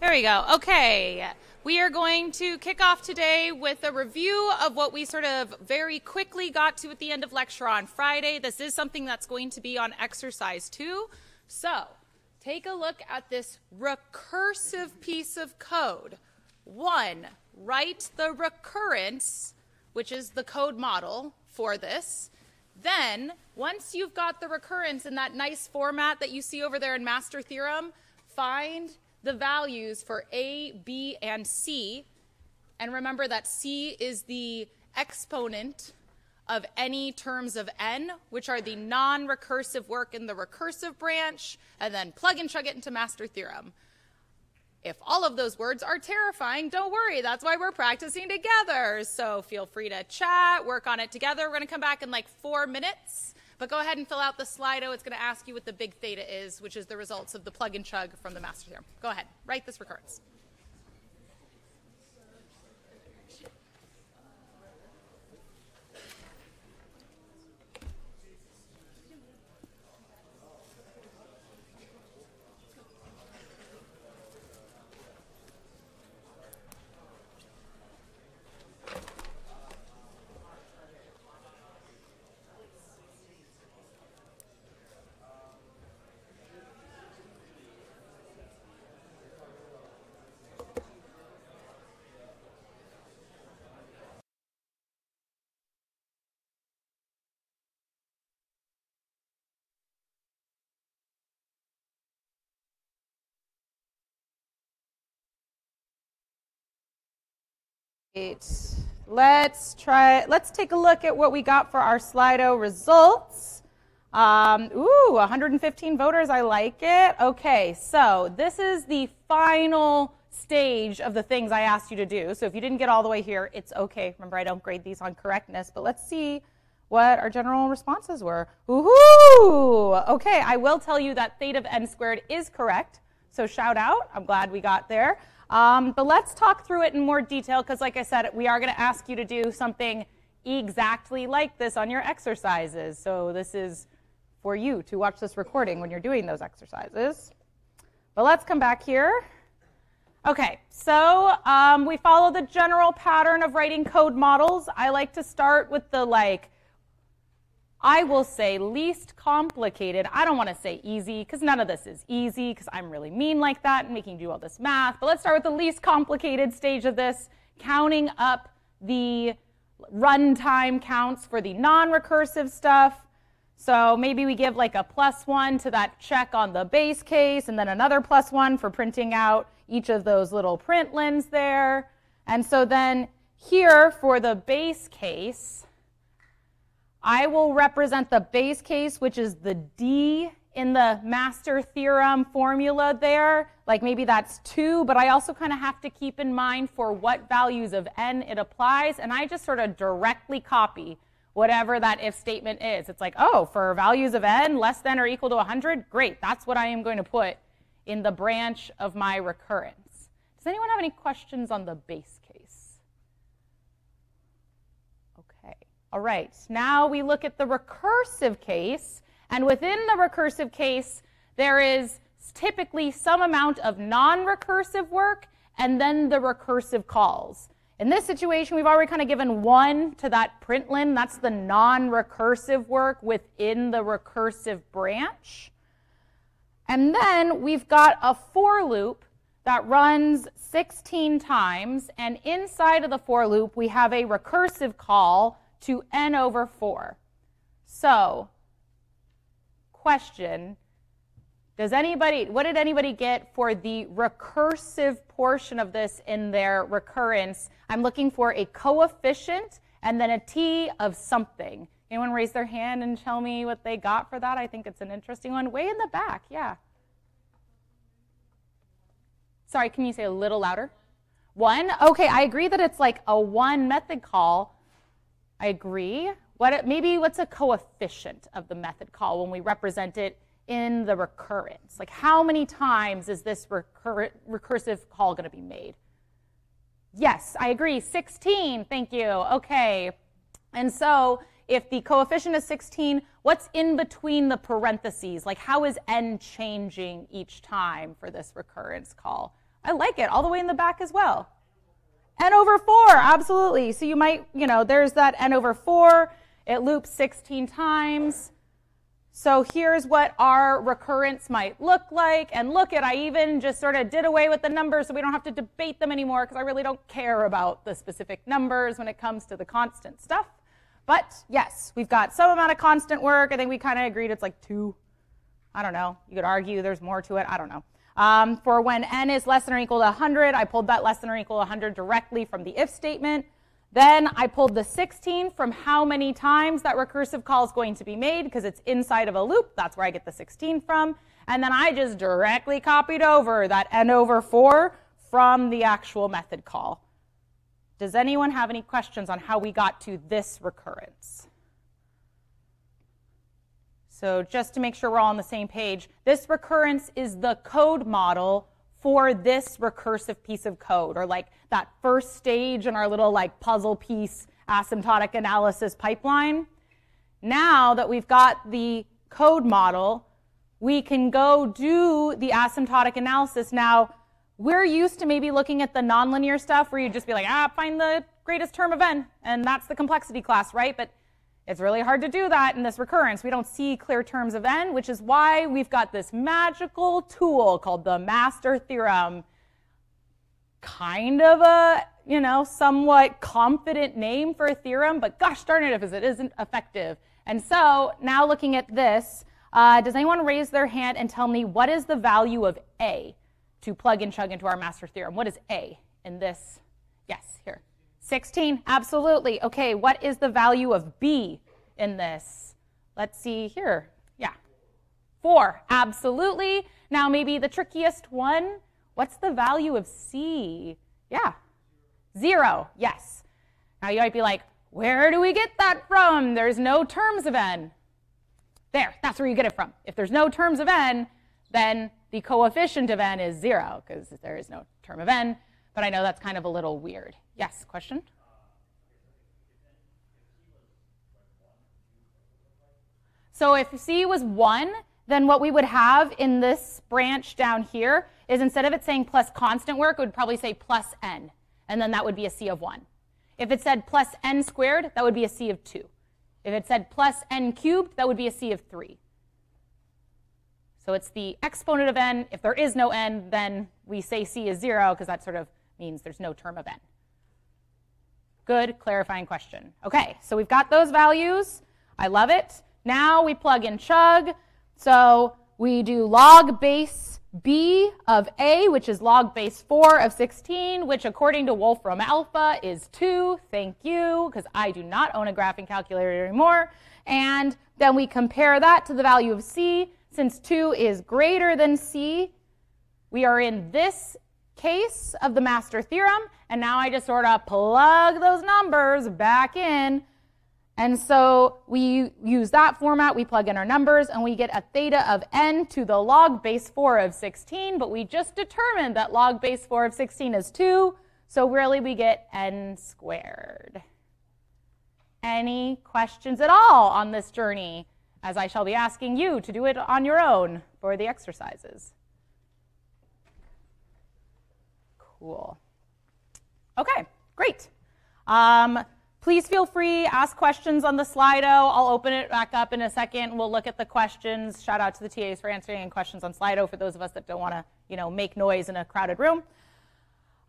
There we go. Okay. We are going to kick off today with a review of what we sort of very quickly got to at the end of lecture on Friday. This is something that's going to be on exercise two. So take a look at this recursive piece of code. One, write the recurrence, which is the code model for this. Then, once you've got the recurrence in that nice format that you see over there in Master Theorem, find the values for A, B, and C. And remember that C is the exponent of any terms of n, which are the non-recursive work in the recursive branch, and then plug and chug it into master theorem. If all of those words are terrifying, don't worry. That's why we're practicing together. So feel free to chat, work on it together. We're going to come back in like four minutes. But go ahead and fill out the Slido. It's going to ask you what the big theta is, which is the results of the plug and chug from the master theorem. Go ahead, write this recurrence. Let's try, let's take a look at what we got for our Slido results. Um, ooh, 115 voters, I like it. Okay, so this is the final stage of the things I asked you to do. So if you didn't get all the way here, it's okay. Remember, I don't grade these on correctness, but let's see what our general responses were. Ooh, okay, I will tell you that theta of n squared is correct. So shout out, I'm glad we got there. Um, but let's talk through it in more detail because, like I said, we are going to ask you to do something exactly like this on your exercises. So this is for you to watch this recording when you're doing those exercises. But let's come back here. Okay, so um, we follow the general pattern of writing code models. I like to start with the like I will say least complicated. I don't want to say easy because none of this is easy because I'm really mean like that and making you do all this math. But let's start with the least complicated stage of this, counting up the runtime counts for the non-recursive stuff. So maybe we give like a plus one to that check on the base case and then another plus one for printing out each of those little print printlns there. And so then here for the base case, I will represent the base case, which is the D in the master theorem formula there. Like maybe that's 2, but I also kind of have to keep in mind for what values of n it applies. And I just sort of directly copy whatever that if statement is. It's like, oh, for values of n less than or equal to 100, great. That's what I am going to put in the branch of my recurrence. Does anyone have any questions on the base All right, now we look at the recursive case. And within the recursive case, there is typically some amount of non-recursive work and then the recursive calls. In this situation, we've already kind of given one to that println. That's the non-recursive work within the recursive branch. And then we've got a for loop that runs 16 times. And inside of the for loop, we have a recursive call to n over 4. So, question, does anybody, what did anybody get for the recursive portion of this in their recurrence? I'm looking for a coefficient and then a t of something. Anyone raise their hand and tell me what they got for that? I think it's an interesting one. Way in the back, yeah. Sorry, can you say a little louder? One? Okay, I agree that it's like a one method call, I agree. What, maybe what's a coefficient of the method call when we represent it in the recurrence? Like how many times is this recur recursive call going to be made? Yes, I agree. 16. Thank you. Okay. And so if the coefficient is 16, what's in between the parentheses? Like how is n changing each time for this recurrence call? I like it all the way in the back as well. N over 4, absolutely. So you might, you know, there's that n over 4. It loops 16 times. So here's what our recurrence might look like. And look at, I even just sort of did away with the numbers so we don't have to debate them anymore because I really don't care about the specific numbers when it comes to the constant stuff. But yes, we've got some amount of constant work. I think we kind of agreed it's like two. I don't know. You could argue there's more to it. I don't know. Um, for when n is less than or equal to 100, I pulled that less than or equal to 100 directly from the if statement. Then I pulled the 16 from how many times that recursive call is going to be made because it's inside of a loop. That's where I get the 16 from. And then I just directly copied over that n over 4 from the actual method call. Does anyone have any questions on how we got to this recurrence? So just to make sure we're all on the same page, this recurrence is the code model for this recursive piece of code, or like that first stage in our little like puzzle piece asymptotic analysis pipeline. Now that we've got the code model, we can go do the asymptotic analysis. Now, we're used to maybe looking at the nonlinear stuff where you'd just be like, ah, find the greatest term of n, and that's the complexity class, right? But it's really hard to do that in this recurrence. We don't see clear terms of n, which is why we've got this magical tool called the master theorem. Kind of a, you know, somewhat confident name for a theorem, but gosh darn it if it isn't effective. And so now looking at this, uh, does anyone raise their hand and tell me what is the value of a to plug and chug into our master theorem? What is a in this? Yes, here. 16, absolutely. Okay, what is the value of B in this? Let's see here. Yeah, 4, absolutely. Now, maybe the trickiest one. What's the value of C? Yeah, 0, yes. Now, you might be like, where do we get that from? There's no terms of n. There, that's where you get it from. If there's no terms of n, then the coefficient of n is 0, because there is no term of n but I know that's kind of a little weird. Yes, question? So if C was 1, then what we would have in this branch down here is instead of it saying plus constant work, it would probably say plus n, and then that would be a C of 1. If it said plus n squared, that would be a C of 2. If it said plus n cubed, that would be a C of 3. So it's the exponent of n. If there is no n, then we say C is 0 because that sort of means there's no term of n. Good clarifying question. Okay, so we've got those values. I love it. Now we plug in chug. So we do log base b of a, which is log base 4 of 16, which according to Wolfram Alpha is 2. Thank you, because I do not own a graphing calculator anymore. And then we compare that to the value of c. Since 2 is greater than c, we are in this case of the master theorem, and now I just sort of plug those numbers back in. And so we use that format, we plug in our numbers, and we get a theta of n to the log base 4 of 16, but we just determined that log base 4 of 16 is 2, so really we get n squared. Any questions at all on this journey, as I shall be asking you to do it on your own for the exercises? Cool. Okay, great. Um, please feel free, ask questions on the Slido. I'll open it back up in a second. We'll look at the questions. Shout out to the TAs for answering questions on Slido for those of us that don't want to, you know, make noise in a crowded room.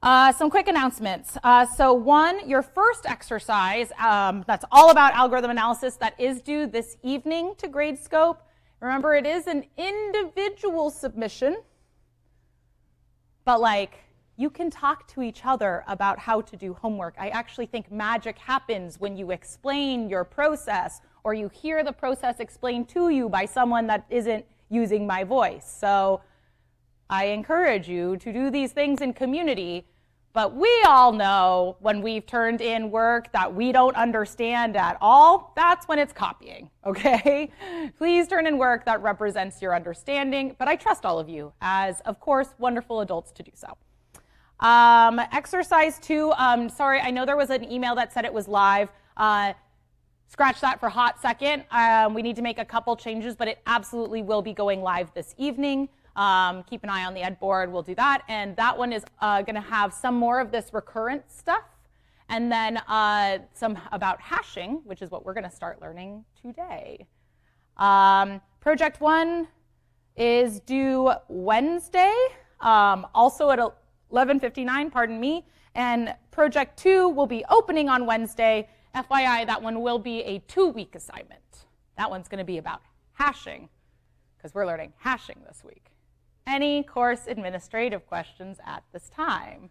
Uh, some quick announcements. Uh, so one, your first exercise, um, that's all about algorithm analysis, that is due this evening to Gradescope. Remember, it is an individual submission, but like you can talk to each other about how to do homework. I actually think magic happens when you explain your process or you hear the process explained to you by someone that isn't using my voice. So I encourage you to do these things in community. But we all know when we've turned in work that we don't understand at all, that's when it's copying, okay? Please turn in work that represents your understanding, but I trust all of you as, of course, wonderful adults to do so. Um, exercise two, um, sorry, I know there was an email that said it was live. Uh, scratch that for hot second. Um, we need to make a couple changes, but it absolutely will be going live this evening. Um, keep an eye on the ed board. We'll do that. And that one is uh, going to have some more of this recurrent stuff. And then uh, some about hashing, which is what we're going to start learning today. Um, project one is due Wednesday, um, also at 11:59. Pardon me. And project two will be opening on Wednesday. FYI, that one will be a two-week assignment. That one's going to be about hashing, because we're learning hashing this week. Any course administrative questions at this time?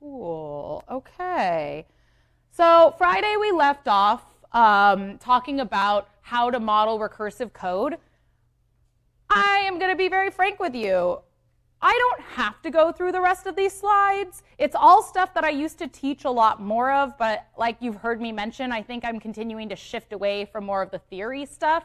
Cool. Okay. So Friday we left off um, talking about how to model recursive code. I am going to be very frank with you. I don't have to go through the rest of these slides. It's all stuff that I used to teach a lot more of, but like you've heard me mention, I think I'm continuing to shift away from more of the theory stuff.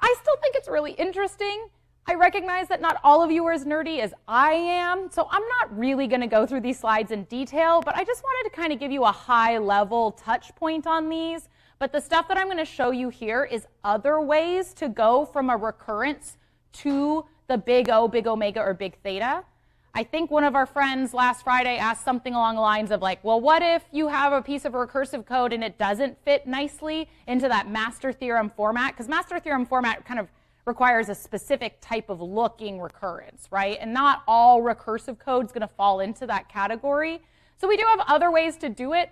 I still think it's really interesting. I recognize that not all of you are as nerdy as I am, so I'm not really going to go through these slides in detail, but I just wanted to kind of give you a high level touch point on these. But the stuff that I'm going to show you here is other ways to go from a recurrence to the big O, big omega, or big theta. I think one of our friends last Friday asked something along the lines of like, well, what if you have a piece of recursive code and it doesn't fit nicely into that master theorem format? Because master theorem format kind of requires a specific type of looking recurrence, right? And not all recursive code is going to fall into that category. So we do have other ways to do it.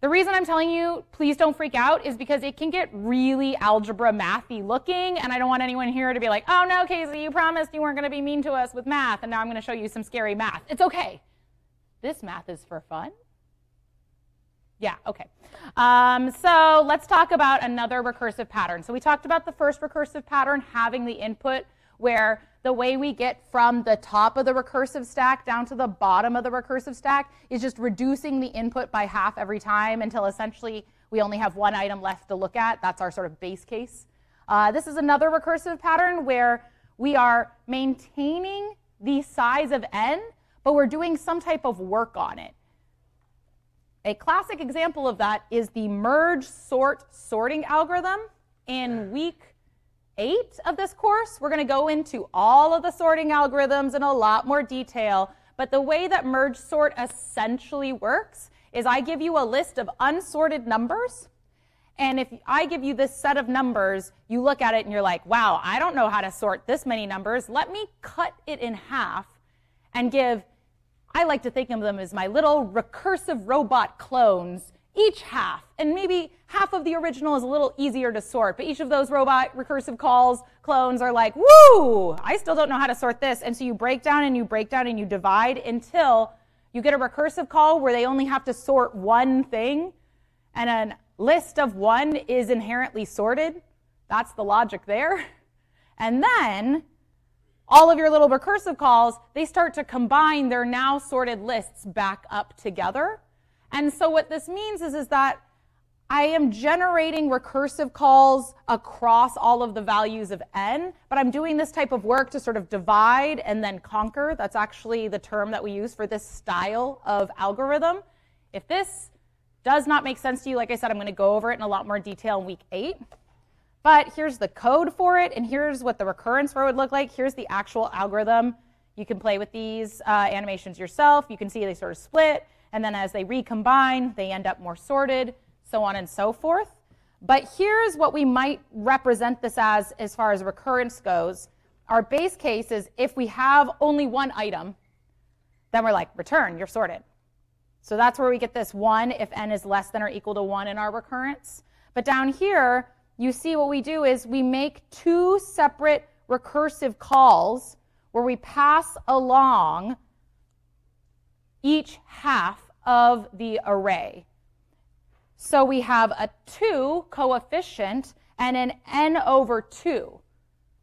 The reason I'm telling you, please don't freak out, is because it can get really algebra mathy looking, and I don't want anyone here to be like, oh no, Casey, you promised you weren't going to be mean to us with math, and now I'm going to show you some scary math. It's okay. This math is for fun. Yeah, okay. Um, so let's talk about another recursive pattern. So we talked about the first recursive pattern having the input where the way we get from the top of the recursive stack down to the bottom of the recursive stack is just reducing the input by half every time until essentially we only have one item left to look at. That's our sort of base case. Uh, this is another recursive pattern where we are maintaining the size of n, but we're doing some type of work on it. A classic example of that is the merge sort sorting algorithm in week eight of this course, we're going to go into all of the sorting algorithms in a lot more detail. But the way that merge sort essentially works is I give you a list of unsorted numbers. And if I give you this set of numbers, you look at it and you're like, wow, I don't know how to sort this many numbers. Let me cut it in half and give, I like to think of them as my little recursive robot clones each half, and maybe half of the original is a little easier to sort, but each of those robot recursive calls clones are like, woo, I still don't know how to sort this. And so you break down and you break down and you divide until you get a recursive call where they only have to sort one thing, and a list of one is inherently sorted. That's the logic there. And then all of your little recursive calls, they start to combine their now sorted lists back up together. And so what this means is, is that I am generating recursive calls across all of the values of n, but I'm doing this type of work to sort of divide and then conquer. That's actually the term that we use for this style of algorithm. If this does not make sense to you, like I said, I'm going to go over it in a lot more detail in week eight. But here's the code for it, and here's what the recurrence row would look like. Here's the actual algorithm. You can play with these uh, animations yourself. You can see they sort of split and then as they recombine, they end up more sorted, so on and so forth. But here's what we might represent this as as far as recurrence goes. Our base case is if we have only one item, then we're like, return, you're sorted. So that's where we get this 1 if n is less than or equal to 1 in our recurrence. But down here, you see what we do is we make two separate recursive calls where we pass along each half of the array. So we have a 2 coefficient and an n over 2.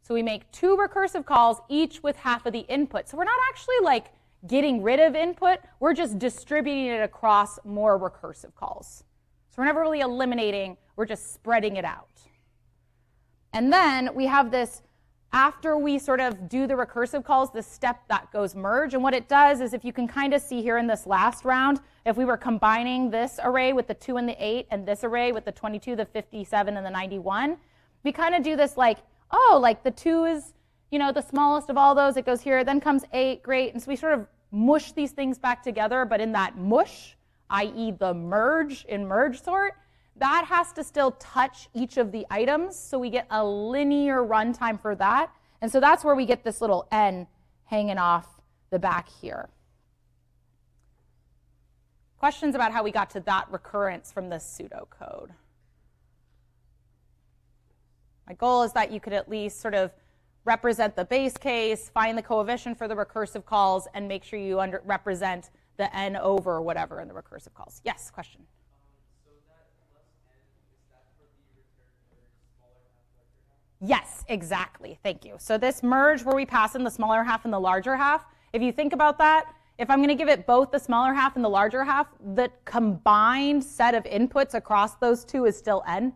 So we make two recursive calls, each with half of the input. So we're not actually like getting rid of input, we're just distributing it across more recursive calls. So we're never really eliminating, we're just spreading it out. And then we have this after we sort of do the recursive calls, the step that goes merge. And what it does is if you can kind of see here in this last round, if we were combining this array with the 2 and the 8 and this array with the 22, the 57, and the 91, we kind of do this like, oh, like the two is, you know, the smallest of all those. It goes here. Then comes eight. Great. And so we sort of mush these things back together. But in that mush, i.e., the merge in merge sort, that has to still touch each of the items. So we get a linear runtime for that. And so that's where we get this little n hanging off the back here. Questions about how we got to that recurrence from this pseudocode? My goal is that you could at least sort of represent the base case, find the coefficient for the recursive calls, and make sure you represent the n over whatever in the recursive calls. Yes, question. Yes, exactly. Thank you. So this merge where we pass in the smaller half and the larger half, if you think about that, if I'm going to give it both the smaller half and the larger half, the combined set of inputs across those two is still n.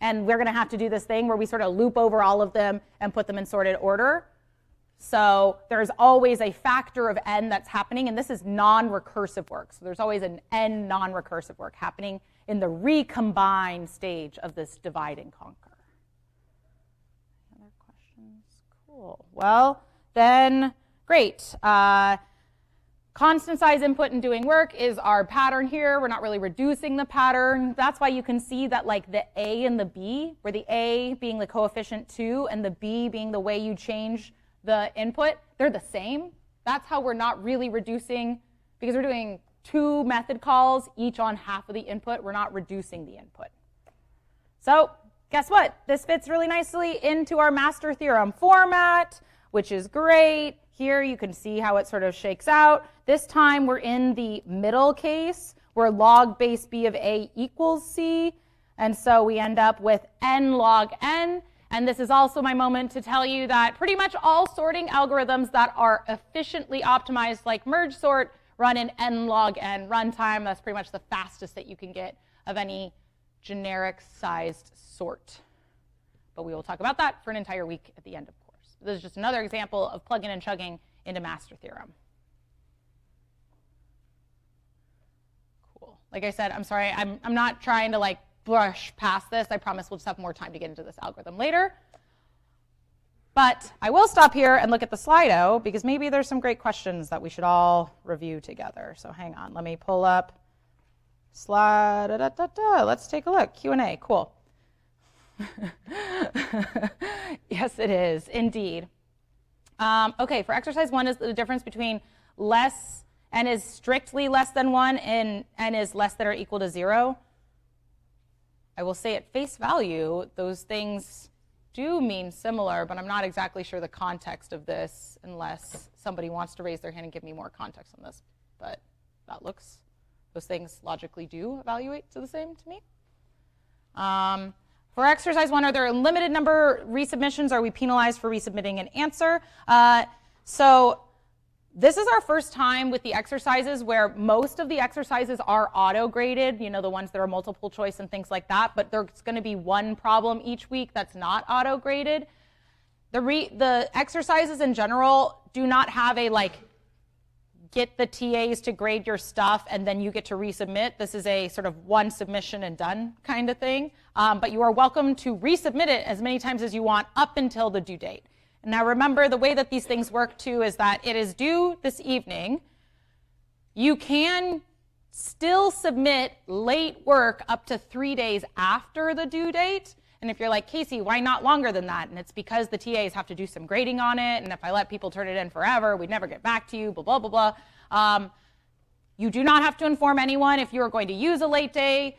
And we're going to have to do this thing where we sort of loop over all of them and put them in sorted order. So there's always a factor of n that's happening, and this is non-recursive work. So there's always an n non-recursive work happening in the recombined stage of this divide and conquer. Other questions? Cool. Well, then, great. Uh, Constant size input and doing work is our pattern here. We're not really reducing the pattern. That's why you can see that like the A and the B, where the A being the coefficient 2 and the B being the way you change the input, they're the same. That's how we're not really reducing, because we're doing two method calls, each on half of the input. We're not reducing the input. So guess what? This fits really nicely into our master theorem format, which is great. Here you can see how it sort of shakes out. This time we're in the middle case where log base b of a equals c. And so we end up with n log n. And this is also my moment to tell you that pretty much all sorting algorithms that are efficiently optimized like merge sort run in n log n runtime. That's pretty much the fastest that you can get of any generic sized sort. But we will talk about that for an entire week at the end of course. this is just another example of plugging and chugging into master theorem. Cool. Like I said, I'm sorry, I'm, I'm not trying to like brush past this. I promise we'll just have more time to get into this algorithm later. But I will stop here and look at the Slido because maybe there's some great questions that we should all review together. So hang on, let me pull up slide. Da, da, da. Let's take a look. Q&A, cool. yes, it is, indeed. Um, okay, for exercise one is the difference between less and is strictly less than one and, and is less than or equal to zero. I will say at face value, those things do mean similar, but I'm not exactly sure the context of this unless somebody wants to raise their hand and give me more context on this. But that looks, those things logically do evaluate to the same to me. Um, for exercise one, are there a limited number resubmissions? Are we penalized for resubmitting an answer? Uh, so this is our first time with the exercises where most of the exercises are auto-graded, you know, the ones that are multiple choice and things like that, but there's going to be one problem each week that's not auto-graded. The, the exercises in general do not have a like get the TAs to grade your stuff and then you get to resubmit. This is a sort of one submission and done kind of thing. Um, but you are welcome to resubmit it as many times as you want up until the due date. Now remember, the way that these things work too is that it is due this evening. You can still submit late work up to three days after the due date. And if you're like, Casey, why not longer than that? And it's because the TAs have to do some grading on it. And if I let people turn it in forever, we'd never get back to you, blah, blah, blah, blah. Um, you do not have to inform anyone if you are going to use a late day.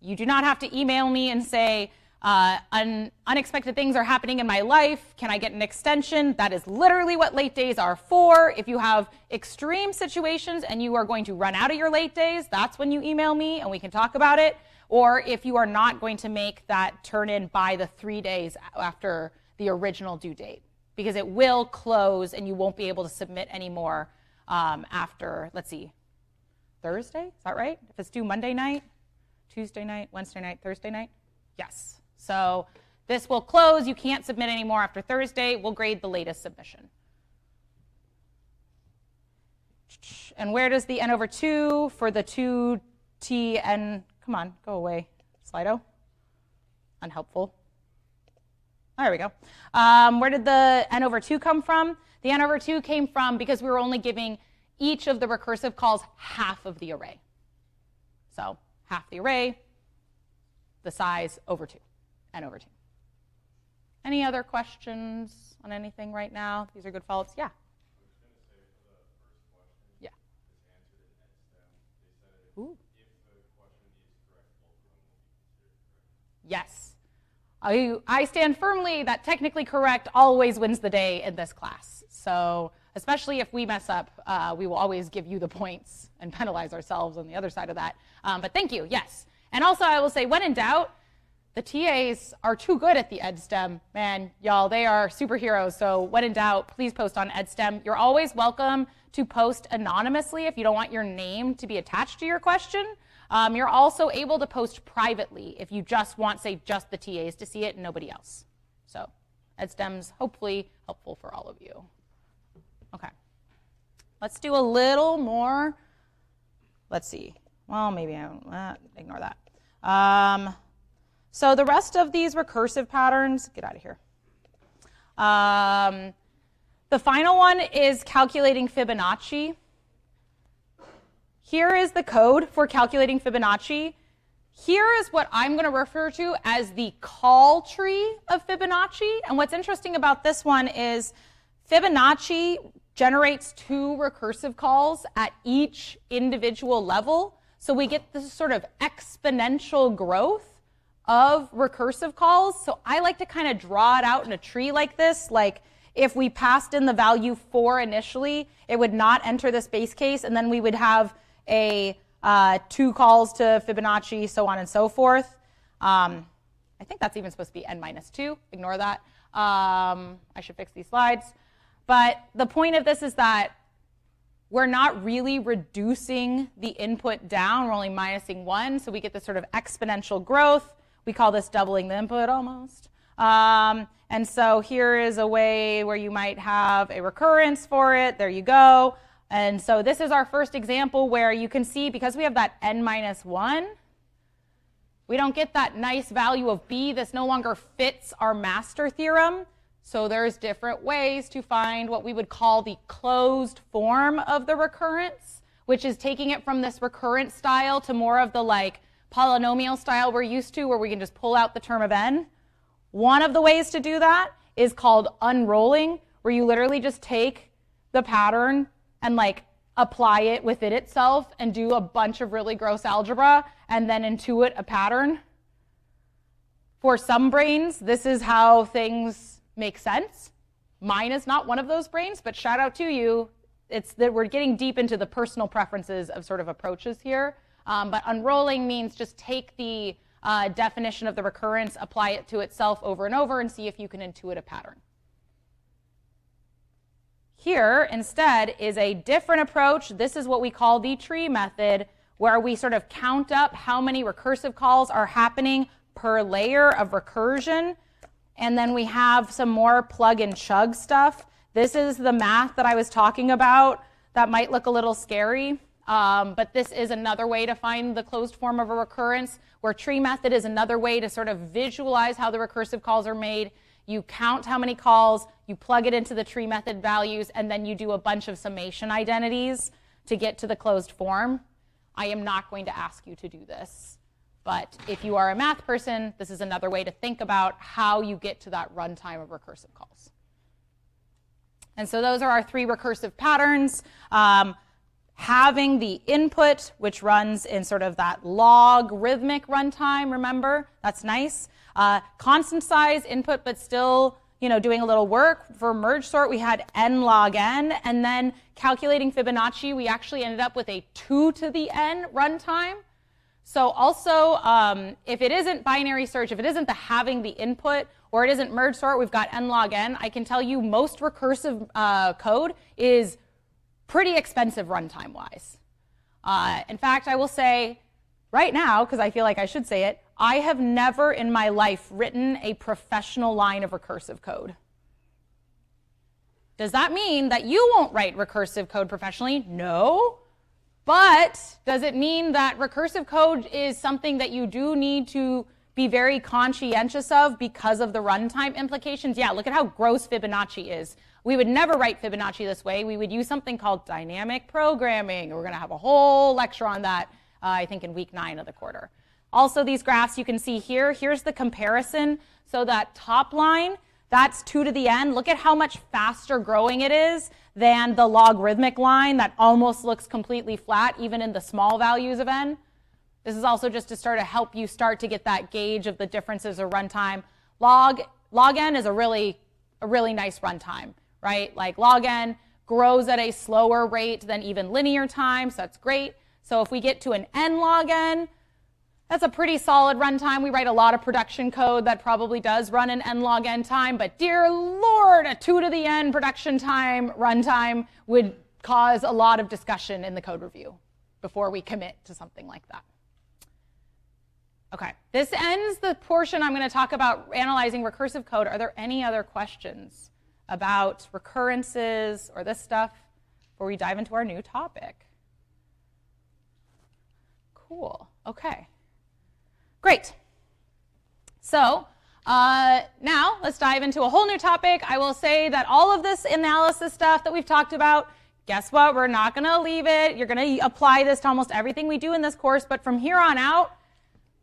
You do not have to email me and say, uh, un- unexpected things are happening in my life. Can I get an extension? That is literally what late days are for. If you have extreme situations and you are going to run out of your late days, that's when you email me and we can talk about it or if you are not going to make that turn in by the three days after the original due date, because it will close and you won't be able to submit anymore um, after, let's see, Thursday? Is that right? If it's due Monday night, Tuesday night, Wednesday night, Thursday night? Yes. So this will close. You can't submit anymore after Thursday. We'll grade the latest submission. And where does the n over 2 for the 2t n Come on, go away. Slido. Unhelpful. there we go. Um, where did the n over 2 come from? The n over 2 came from because we were only giving each of the recursive calls half of the array. So half the array, the size over 2, n over 2. Any other questions on anything right now? These are good follow-ups. Yeah. Yeah. Ooh. Yes. I, I stand firmly that technically correct always wins the day in this class. So especially if we mess up, uh, we will always give you the points and penalize ourselves on the other side of that. Um, but thank you, yes. And also I will say, when in doubt, the TAs are too good at the EdSTEM. Man, y'all, they are superheroes. So when in doubt, please post on EdSTEM. You're always welcome to post anonymously if you don't want your name to be attached to your question. Um, you're also able to post privately if you just want, say, just the TAs to see it and nobody else. So that EdSTEM's hopefully helpful for all of you. Okay. Let's do a little more. Let's see. Well, maybe I uh, ignore that. Um, so the rest of these recursive patterns, get out of here. Um, the final one is calculating Fibonacci. Here is the code for calculating Fibonacci. Here is what I'm going to refer to as the call tree of Fibonacci. And what's interesting about this one is Fibonacci generates two recursive calls at each individual level. So we get this sort of exponential growth of recursive calls. So I like to kind of draw it out in a tree like this. Like if we passed in the value 4 initially, it would not enter this base case, and then we would have a uh, two calls to Fibonacci, so on and so forth. Um, I think that's even supposed to be n minus 2. Ignore that. Um, I should fix these slides. But the point of this is that we're not really reducing the input down. We're only minusing 1, so we get this sort of exponential growth. We call this doubling the input almost. Um, and so here is a way where you might have a recurrence for it. There you go. And so this is our first example where you can see because we have that n minus 1, we don't get that nice value of b. This no longer fits our master theorem. So there's different ways to find what we would call the closed form of the recurrence, which is taking it from this recurrent style to more of the like polynomial style we're used to where we can just pull out the term of n. One of the ways to do that is called unrolling, where you literally just take the pattern and like apply it within itself and do a bunch of really gross algebra and then intuit a pattern. For some brains, this is how things make sense. Mine is not one of those brains, but shout out to you. It's that we're getting deep into the personal preferences of sort of approaches here. Um, but unrolling means just take the uh, definition of the recurrence, apply it to itself over and over, and see if you can intuit a pattern. Here, instead, is a different approach. This is what we call the tree method, where we sort of count up how many recursive calls are happening per layer of recursion. And then we have some more plug and chug stuff. This is the math that I was talking about that might look a little scary. Um, but this is another way to find the closed form of a recurrence, where tree method is another way to sort of visualize how the recursive calls are made. You count how many calls, you plug it into the tree method values, and then you do a bunch of summation identities to get to the closed form. I am not going to ask you to do this. But if you are a math person, this is another way to think about how you get to that runtime of recursive calls. And so those are our three recursive patterns. Um, having the input, which runs in sort of that logarithmic runtime, remember? That's nice. Uh, constant size input, but still, you know, doing a little work. For merge sort, we had n log n, and then calculating Fibonacci, we actually ended up with a 2 to the n runtime. So also, um, if it isn't binary search, if it isn't the having the input, or it isn't merge sort, we've got n log n, I can tell you most recursive uh, code is pretty expensive runtime wise. Uh, in fact, I will say right now, because I feel like I should say it, I have never in my life written a professional line of recursive code. Does that mean that you won't write recursive code professionally? No. But does it mean that recursive code is something that you do need to be very conscientious of because of the runtime implications. Yeah, look at how gross Fibonacci is. We would never write Fibonacci this way. We would use something called dynamic programming. We're going to have a whole lecture on that, uh, I think, in week nine of the quarter. Also, these graphs you can see here. Here's the comparison. So that top line, that's 2 to the n. Look at how much faster growing it is than the logarithmic line that almost looks completely flat, even in the small values of n. This is also just to start to help you start to get that gauge of the differences of runtime. Log, log n is a really, a really nice runtime right? Like log n grows at a slower rate than even linear time, so that's great. So if we get to an n log n, that's a pretty solid runtime. We write a lot of production code that probably does run in n log n time, but dear lord, a 2 to the n production time runtime would cause a lot of discussion in the code review before we commit to something like that. Okay, this ends the portion I'm going to talk about analyzing recursive code. Are there any other questions? about recurrences or this stuff before we dive into our new topic? Cool. Okay. Great. So, uh, now let's dive into a whole new topic. I will say that all of this analysis stuff that we've talked about, guess what? We're not going to leave it. You're going to apply this to almost everything we do in this course, but from here on out,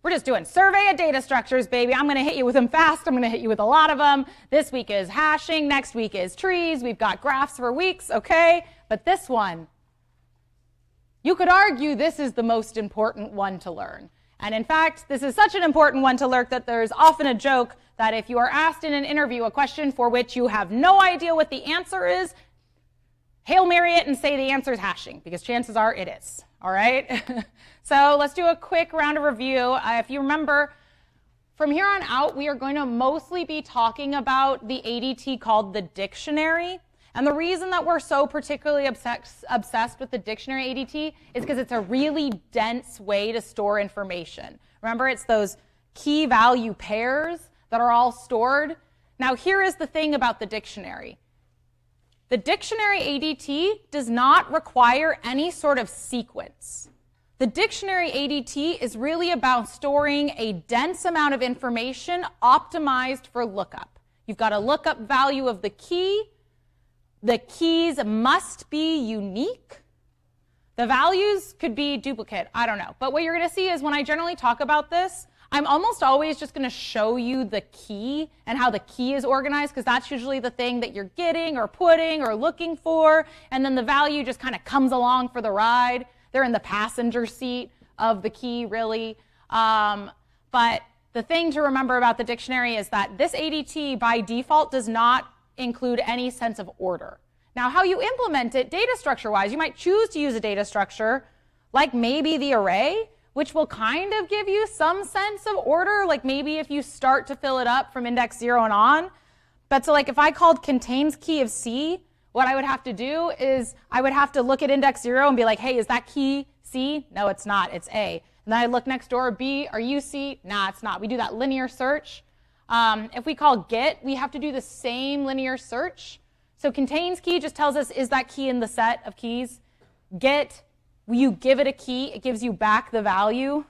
we're just doing survey of data structures, baby. I'm going to hit you with them fast. I'm going to hit you with a lot of them. This week is hashing. Next week is trees. We've got graphs for weeks, okay? But this one, you could argue this is the most important one to learn. And in fact, this is such an important one to learn that there's often a joke that if you are asked in an interview a question for which you have no idea what the answer is, Hail Mary it and say the answer is hashing, because chances are it is. All right? so let's do a quick round of review. Uh, if you remember, from here on out, we are going to mostly be talking about the ADT called the dictionary. And the reason that we're so particularly obsessed, obsessed with the dictionary ADT is because it's a really dense way to store information. Remember, it's those key value pairs that are all stored. Now, here is the thing about the dictionary. The dictionary ADT does not require any sort of sequence. The dictionary ADT is really about storing a dense amount of information optimized for lookup. You've got a lookup value of the key. The keys must be unique. The values could be duplicate. I don't know. But what you're going to see is when I generally talk about this, I'm almost always just going to show you the key and how the key is organized because that's usually the thing that you're getting or putting or looking for. And then the value just kind of comes along for the ride. They're in the passenger seat of the key, really. Um, but the thing to remember about the dictionary is that this ADT by default does not include any sense of order. Now, how you implement it data structure wise, you might choose to use a data structure like maybe the array, which will kind of give you some sense of order, like maybe if you start to fill it up from index zero and on. But so like if I called contains key of C, what I would have to do is I would have to look at index zero and be like, hey, is that key C? No, it's not, it's A. And then I look next door, B, are you C? Nah, it's not. We do that linear search. Um, if we call get, we have to do the same linear search. So contains key just tells us, is that key in the set of keys? Get you give it a key, it gives you back the value.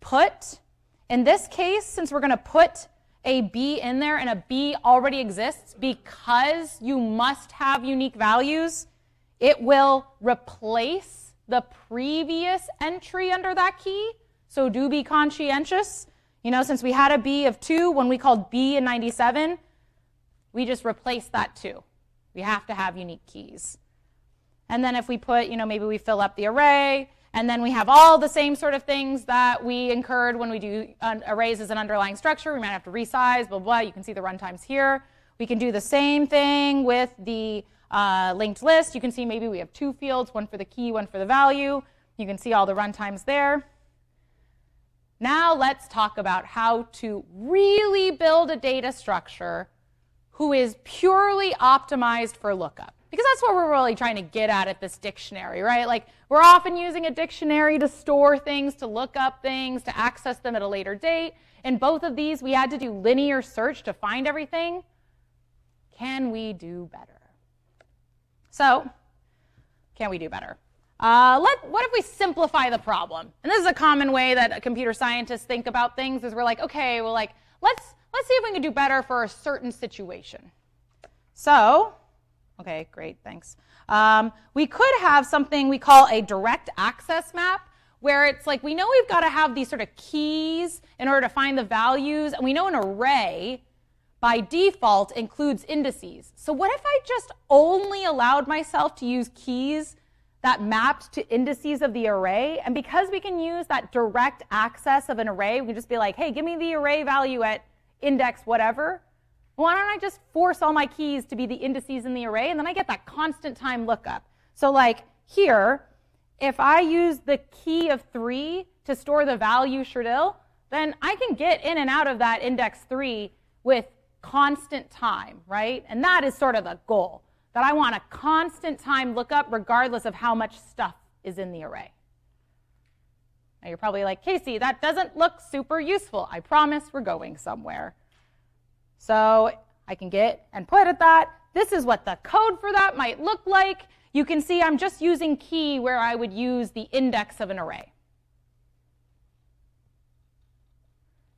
Put, in this case, since we're going to put a B in there and a B already exists, because you must have unique values, it will replace the previous entry under that key. So do be conscientious. You know, since we had a B of 2 when we called B in 97, we just replaced that 2. We have to have unique keys. And then if we put, you know, maybe we fill up the array, and then we have all the same sort of things that we incurred when we do arrays as an underlying structure. We might have to resize, blah, blah. You can see the runtimes here. We can do the same thing with the uh, linked list. You can see maybe we have two fields, one for the key, one for the value. You can see all the runtimes there. Now let's talk about how to really build a data structure who is purely optimized for lookup because that's what we're really trying to get at at this dictionary, right? Like we're often using a dictionary to store things, to look up things, to access them at a later date. In both of these, we had to do linear search to find everything. Can we do better? So, can we do better? Uh, let, what if we simplify the problem? And this is a common way that computer scientists think about things is we're like, okay, well, like, let's, let's see if we can do better for a certain situation. So, okay, great, thanks. Um, we could have something we call a direct access map where it's like we know we've got to have these sort of keys in order to find the values, and we know an array by default includes indices. So what if I just only allowed myself to use keys that mapped to indices of the array. And because we can use that direct access of an array, we can just be like, hey, give me the array value at index whatever. Why don't I just force all my keys to be the indices in the array and then I get that constant time lookup. So like here, if I use the key of three to store the value shrdil, then I can get in and out of that index three with constant time, right? And that is sort of the goal that I want a constant time lookup regardless of how much stuff is in the array. Now you're probably like, Casey, that doesn't look super useful. I promise we're going somewhere. So I can get and put at that. This is what the code for that might look like. You can see I'm just using key where I would use the index of an array.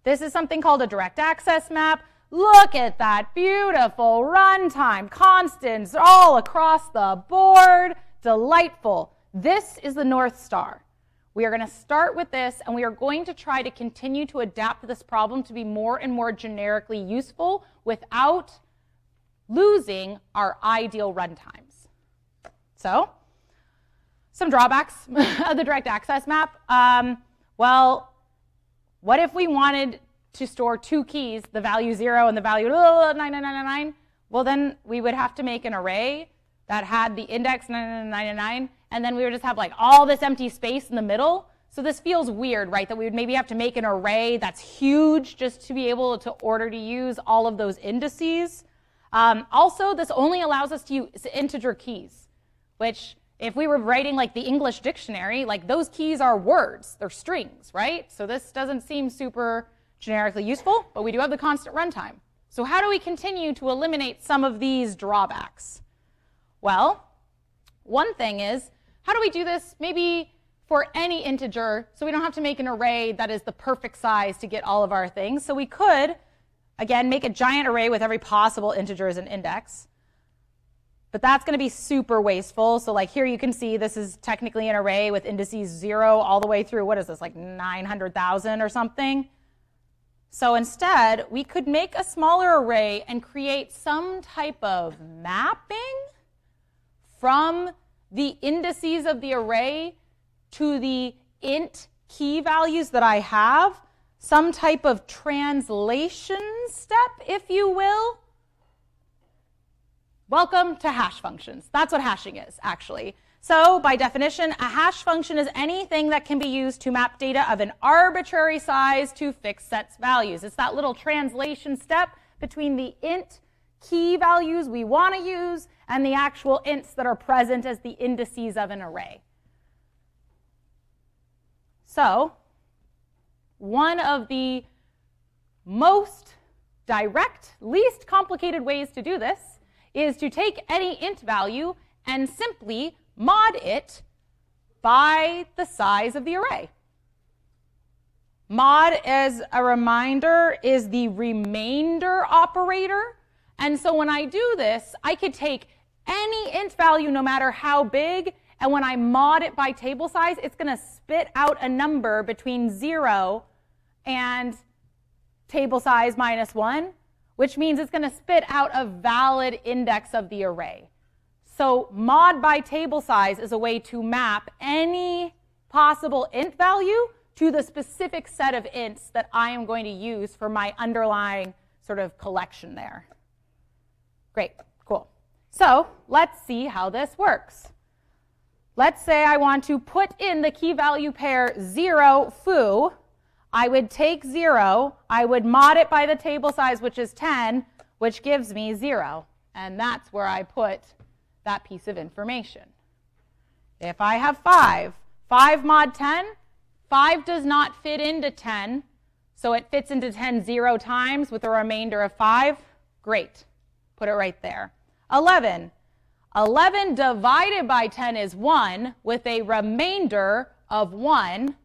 This is something called a direct access map. Look at that beautiful runtime constants all across the board. Delightful. This is the North Star. We are going to start with this and we are going to try to continue to adapt this problem to be more and more generically useful without losing our ideal runtimes. So, some drawbacks of the direct access map. Um, well, what if we wanted to store two keys, the value 0 and the value 9999, well, then we would have to make an array that had the index 9999, and then we would just have like all this empty space in the middle. So this feels weird, right? That we would maybe have to make an array that's huge just to be able to order to use all of those indices. Um, also, this only allows us to use integer keys, which if we were writing like the English dictionary, like those keys are words, they're strings, right? So this doesn't seem super generically useful, but we do have the constant runtime. So how do we continue to eliminate some of these drawbacks? Well, one thing is, how do we do this maybe for any integer so we don't have to make an array that is the perfect size to get all of our things? So we could, again, make a giant array with every possible integer as an index. But that's going to be super wasteful. So like here you can see this is technically an array with indices 0 all the way through, what is this, like 900,000 or something? So instead, we could make a smaller array and create some type of mapping from the indices of the array to the int key values that I have, some type of translation step, if you will. Welcome to hash functions. That's what hashing is, actually. So by definition, a hash function is anything that can be used to map data of an arbitrary size to fixed sets values. It's that little translation step between the int key values we want to use and the actual ints that are present as the indices of an array. So, one of the most direct, least complicated ways to do this is to take any int value and simply mod it by the size of the array. Mod, as a reminder, is the remainder operator. And so when I do this, I could take any int value, no matter how big, and when I mod it by table size, it's going to spit out a number between 0 and table size minus 1, which means it's going to spit out a valid index of the array. So mod by table size is a way to map any possible int value to the specific set of ints that I am going to use for my underlying sort of collection there. Great, cool. So let's see how this works. Let's say I want to put in the key value pair 0 foo. I would take 0, I would mod it by the table size, which is 10, which gives me 0. And that's where I put that piece of information. If I have 5, 5 mod 10, 5 does not fit into 10, so it fits into 10 zero times with a remainder of 5. Great. Put it right there. 11. 11 divided by 10 is 1 with a remainder of 1.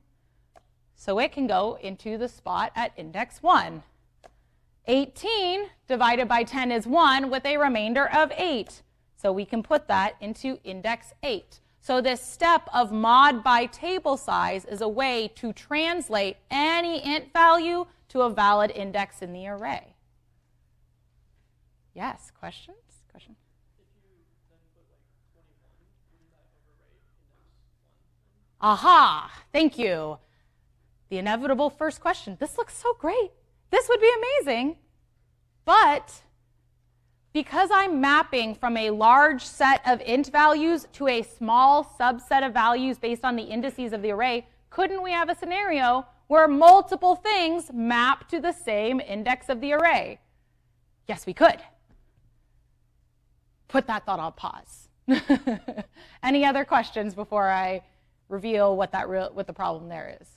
So it can go into the spot at index 1. 18 divided by 10 is 1 with a remainder of 8. So we can put that into index 8. So this step of mod by table size is a way to translate any int value to a valid index in the array. Yes, questions? Question? Aha, thank you. The inevitable first question. This looks so great. This would be amazing. But because I'm mapping from a large set of int values to a small subset of values based on the indices of the array, couldn't we have a scenario where multiple things map to the same index of the array? Yes, we could. Put that thought on pause. Any other questions before I reveal what that real, what the problem there is.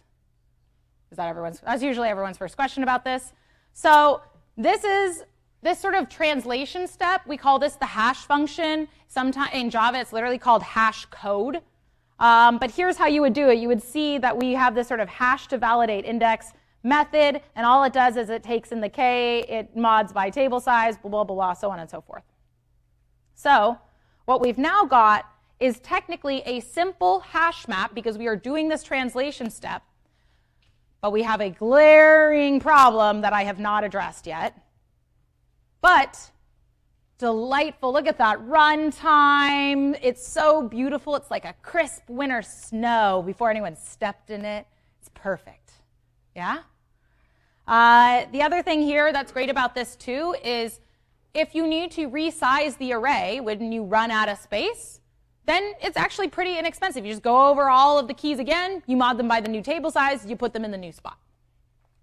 Is that everyone's? That's usually everyone's first question about this. So this is this sort of translation step. We call this the hash function. Sometimes in Java, it's literally called hash code. Um, but here's how you would do it. You would see that we have this sort of hash to validate index method, and all it does is it takes in the k, it mods by table size, blah, blah, blah, blah, so on and so forth. So what we've now got is technically a simple hash map because we are doing this translation step, but we have a glaring problem that I have not addressed yet. But delightful. Look at that runtime. It's so beautiful. It's like a crisp winter snow before anyone stepped in it. It's perfect. Yeah? Uh, the other thing here that's great about this too is if you need to resize the array when you run out of space, then it's actually pretty inexpensive. You just go over all of the keys again, you mod them by the new table size, you put them in the new spot.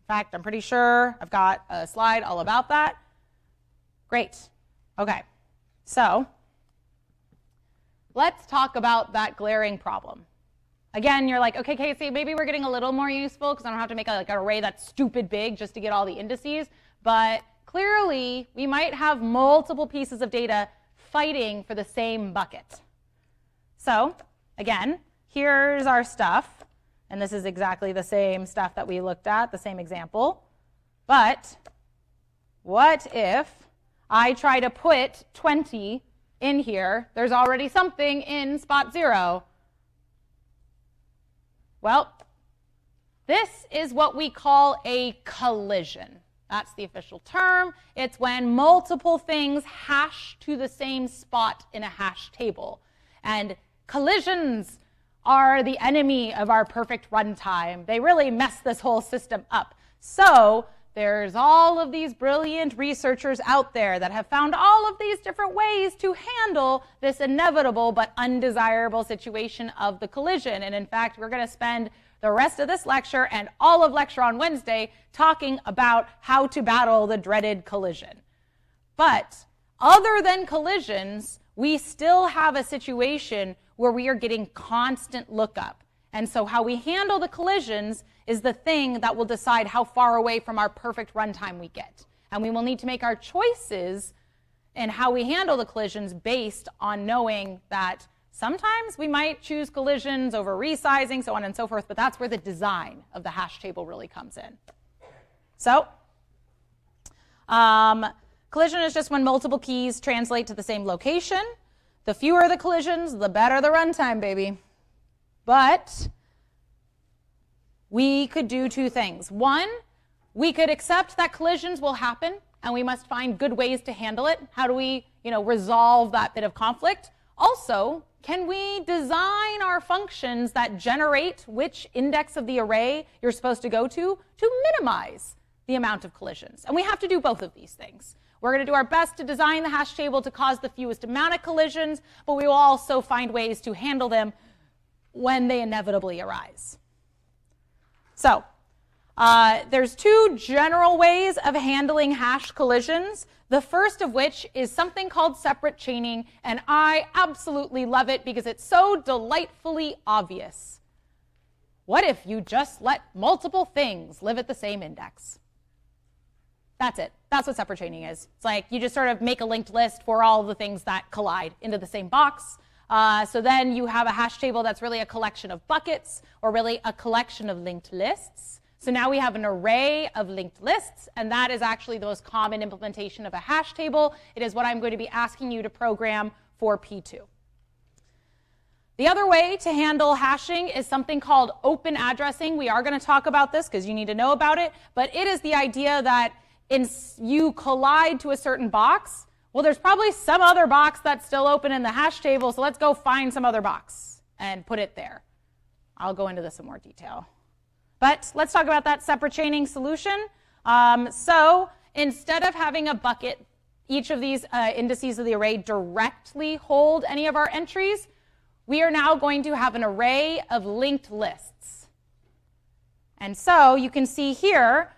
In fact, I'm pretty sure I've got a slide all about that. Great. Okay. So, let's talk about that glaring problem. Again, you're like, okay, Casey, maybe we're getting a little more useful because I don't have to make a, like an array that's stupid big just to get all the indices. But clearly, we might have multiple pieces of data fighting for the same bucket. So again, here's our stuff. And this is exactly the same stuff that we looked at, the same example. But what if I try to put 20 in here? There's already something in spot zero. Well, this is what we call a collision. That's the official term. It's when multiple things hash to the same spot in a hash table. And Collisions are the enemy of our perfect runtime. They really mess this whole system up. So there's all of these brilliant researchers out there that have found all of these different ways to handle this inevitable but undesirable situation of the collision. And in fact, we're going to spend the rest of this lecture and all of lecture on Wednesday talking about how to battle the dreaded collision. But other than collisions, we still have a situation where we are getting constant lookup. And so how we handle the collisions is the thing that will decide how far away from our perfect runtime we get. And we will need to make our choices in how we handle the collisions based on knowing that sometimes we might choose collisions over resizing, so on and so forth, but that's where the design of the hash table really comes in. So, um, collision is just when multiple keys translate to the same location. The fewer the collisions, the better the runtime, baby. But we could do two things. One, we could accept that collisions will happen and we must find good ways to handle it. How do we, you know, resolve that bit of conflict? Also, can we design our functions that generate which index of the array you're supposed to go to to minimize the amount of collisions? And we have to do both of these things. We're going to do our best to design the hash table to cause the fewest amount of collisions, but we will also find ways to handle them when they inevitably arise. So, uh, there's two general ways of handling hash collisions. The first of which is something called separate chaining, and I absolutely love it because it's so delightfully obvious. What if you just let multiple things live at the same index? That's it. That's what separate chaining is. It's like you just sort of make a linked list for all the things that collide into the same box. Uh, so then you have a hash table that's really a collection of buckets or really a collection of linked lists. So now we have an array of linked lists, and that is actually the most common implementation of a hash table. It is what I'm going to be asking you to program for P2. The other way to handle hashing is something called open addressing. We are going to talk about this because you need to know about it, but it is the idea that in, you collide to a certain box. Well, there's probably some other box that's still open in the hash table, so let's go find some other box and put it there. I'll go into this in more detail. But let's talk about that separate chaining solution. Um, so instead of having a bucket, each of these uh, indices of the array directly hold any of our entries, we are now going to have an array of linked lists. And so you can see here,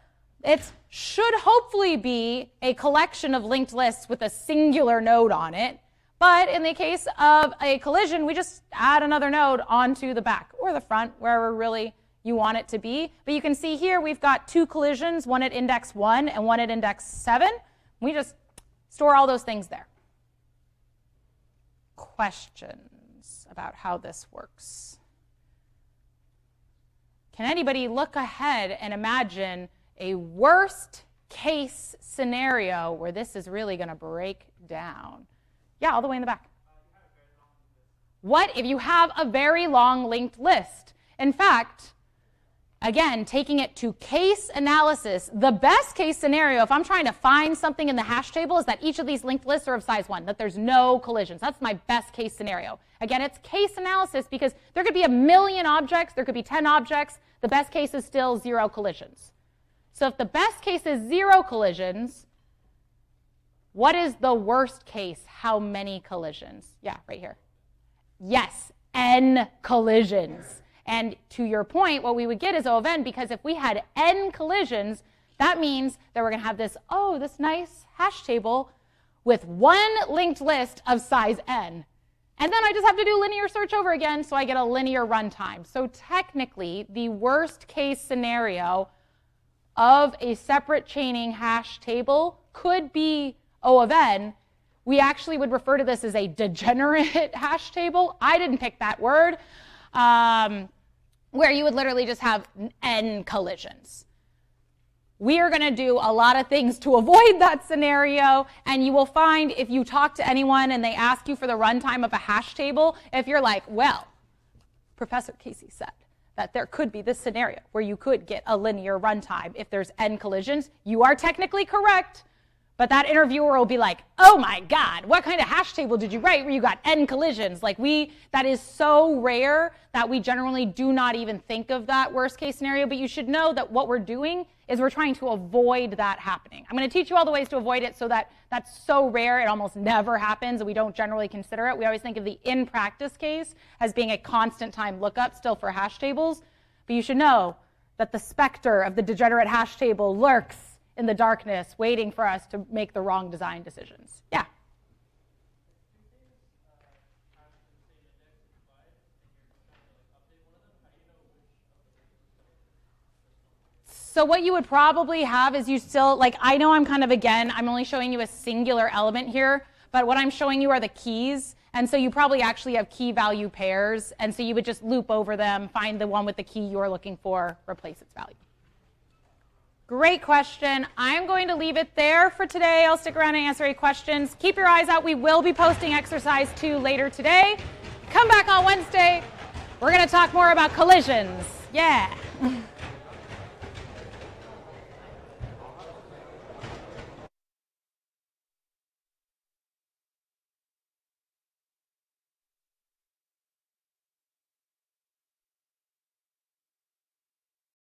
it should hopefully be a collection of linked lists with a singular node on it. But in the case of a collision, we just add another node onto the back or the front, wherever really you want it to be. But you can see here we've got two collisions, one at index 1 and one at index 7. We just store all those things there. Questions about how this works? Can anybody look ahead and imagine a worst case scenario where this is really going to break down? Yeah, all the way in the back. What if you have a very long linked list? In fact, Again, taking it to case analysis, the best case scenario, if I'm trying to find something in the hash table, is that each of these linked lists are of size one, that there's no collisions. That's my best case scenario. Again, it's case analysis because there could be a million objects, there could be 10 objects. The best case is still zero collisions. So if the best case is zero collisions, what is the worst case? How many collisions? Yeah, right here. Yes, n collisions. And to your point, what we would get is O of n because if we had n collisions, that means that we're going to have this, oh, this nice hash table with one linked list of size n. And then I just have to do linear search over again, so I get a linear runtime. So technically, the worst case scenario of a separate chaining hash table could be O of n. We actually would refer to this as a degenerate hash table. I didn't pick that word. Um, where you would literally just have n collisions. We are going to do a lot of things to avoid that scenario. And you will find if you talk to anyone and they ask you for the runtime of a hash table, if you're like, well, Professor Casey said that there could be this scenario where you could get a linear runtime if there's n collisions, you are technically correct. But that interviewer will be like, oh my God, what kind of hash table did you write where you got n collisions? Like we, that is so rare that we generally do not even think of that worst case scenario. But you should know that what we're doing is we're trying to avoid that happening. I'm going to teach you all the ways to avoid it so that that's so rare it almost never happens and we don't generally consider it. We always think of the in practice case as being a constant time lookup still for hash tables. But you should know that the specter of the degenerate hash table lurks in the darkness waiting for us to make the wrong design decisions. Yeah. So what you would probably have is you still, like, I know I'm kind of, again, I'm only showing you a singular element here, but what I'm showing you are the keys. And so you probably actually have key value pairs. And so you would just loop over them, find the one with the key you're looking for, replace its value. Great question. I'm going to leave it there for today. I'll stick around and answer any questions. Keep your eyes out. We will be posting exercise two later today. Come back on Wednesday. We're going to talk more about collisions. Yeah.